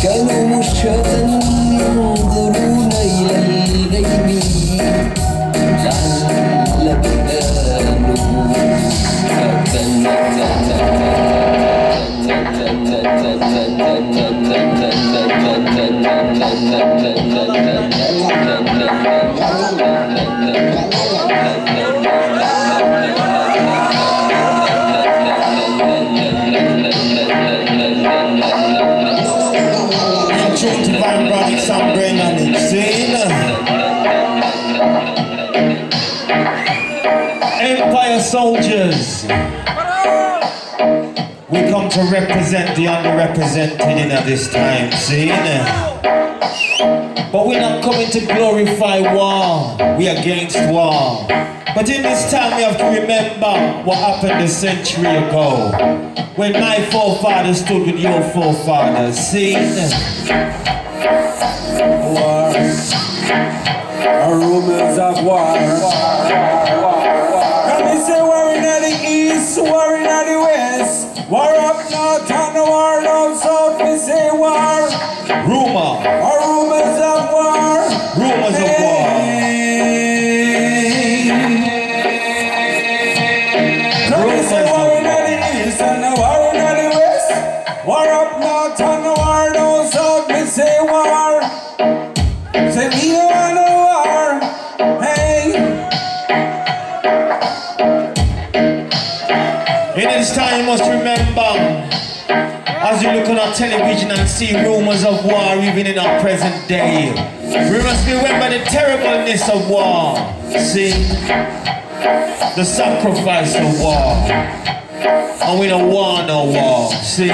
Ya no Empire soldiers. We come to represent the underrepresented in at this time. See? But we're not coming to glorify war. We against war. But in this time we have to remember what happened a century ago. When my forefathers stood with your forefathers. See? war. Rumors of war. Can say war. Say we don't want no war. Hey. In this time, you must remember, as you look on our television and see rumors of war even in our present day, we must remember the terribleness of war. See, the sacrifice of war. And we don't want no war. See,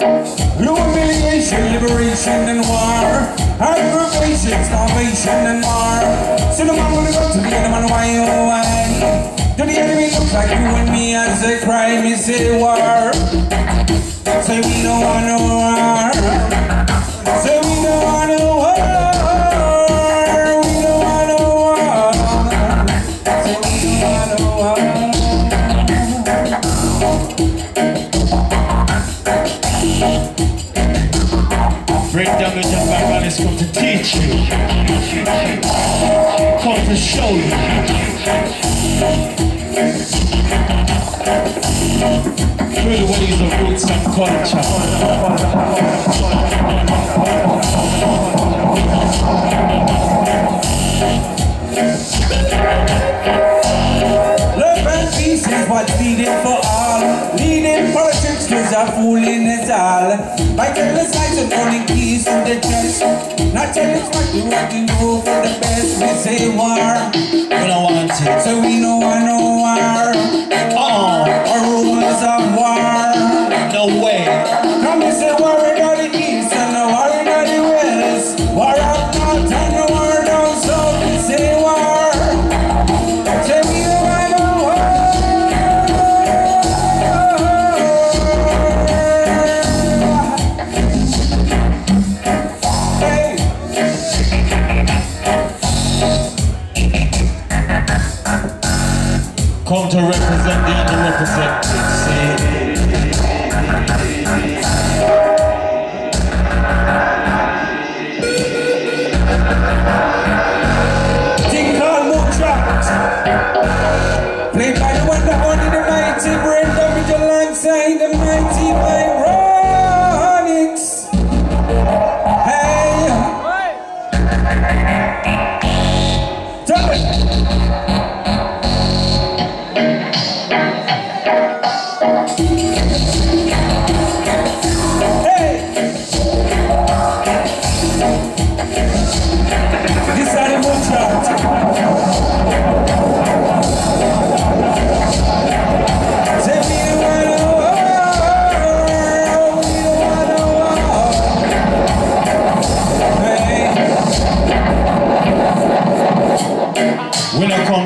Humiliation, liberation, and war. Aggravation, starvation, and war. So the man will go to the enemy, why, oh, why? Do the enemy look like you and me as a crime? You say war. Say we don't want no war. Say we don't want no teach you, come to show you. Really, what is the roots and Love and peace is what's needed for all. Leading politics is a fooling us all. By careless lies and holding keys to the chest. Not want to do for the best. We say war. We don't want it. So we don't want no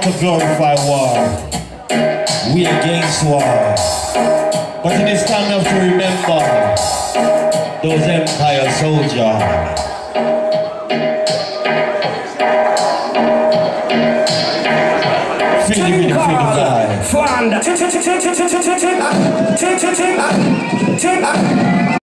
to glorify war. We against war. But it is time enough to remember those empire soldiers. Feel